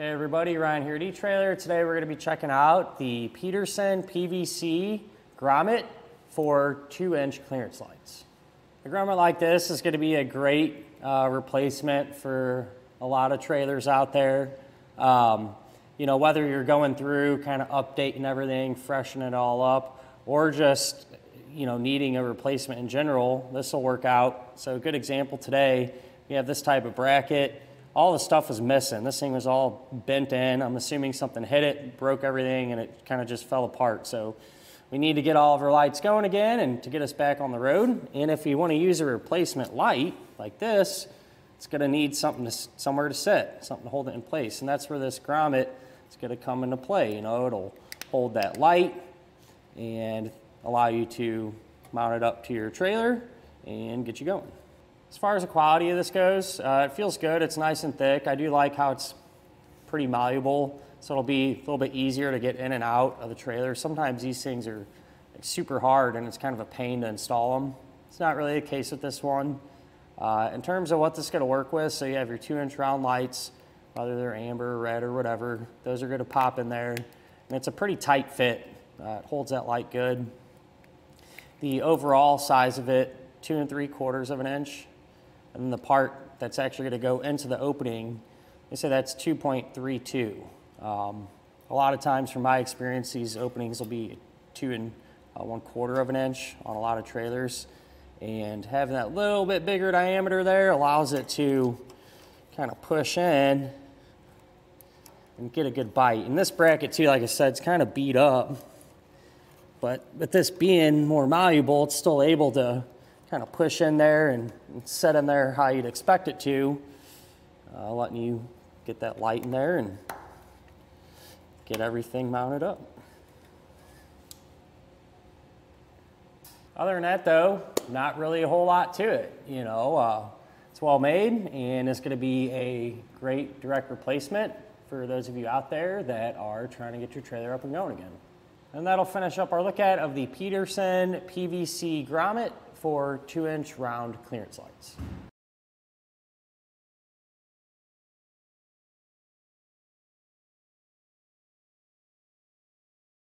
Hey everybody, Ryan here at eTrailer. Today we're going to be checking out the Peterson PVC grommet for 2-inch clearance lights. A grommet like this is going to be a great uh, replacement for a lot of trailers out there. Um, you know, whether you're going through kind of updating everything, freshening it all up, or just, you know, needing a replacement in general, this will work out. So a good example today, we have this type of bracket all the stuff was missing. This thing was all bent in. I'm assuming something hit it, broke everything, and it kind of just fell apart. So we need to get all of our lights going again and to get us back on the road. And if you want to use a replacement light like this, it's going to need something to, somewhere to sit, something to hold it in place. And that's where this grommet is going to come into play. You know, it'll hold that light and allow you to mount it up to your trailer and get you going. As far as the quality of this goes, uh, it feels good. It's nice and thick. I do like how it's pretty malleable, so it'll be a little bit easier to get in and out of the trailer. Sometimes these things are like, super hard and it's kind of a pain to install them. It's not really the case with this one. Uh, in terms of what this is going to work with, so you have your two inch round lights, whether they're amber, red, or whatever, those are going to pop in there. And it's a pretty tight fit. Uh, it holds that light good. The overall size of it, two and three quarters of an inch. And the part that's actually going to go into the opening, they say that's 2.32. Um, a lot of times, from my experience, these openings will be two and uh, one quarter of an inch on a lot of trailers. And having that little bit bigger diameter there allows it to kind of push in and get a good bite. And this bracket too, like I said, it's kind of beat up. But with this being more malleable, it's still able to kind of push in there and, set in there how you'd expect it to, uh, letting you get that light in there and get everything mounted up. Other than that though, not really a whole lot to it. You know, uh, it's well made and it's gonna be a great direct replacement for those of you out there that are trying to get your trailer up and going again. And that'll finish up our look at of the Peterson PVC grommet for two inch round clearance lights.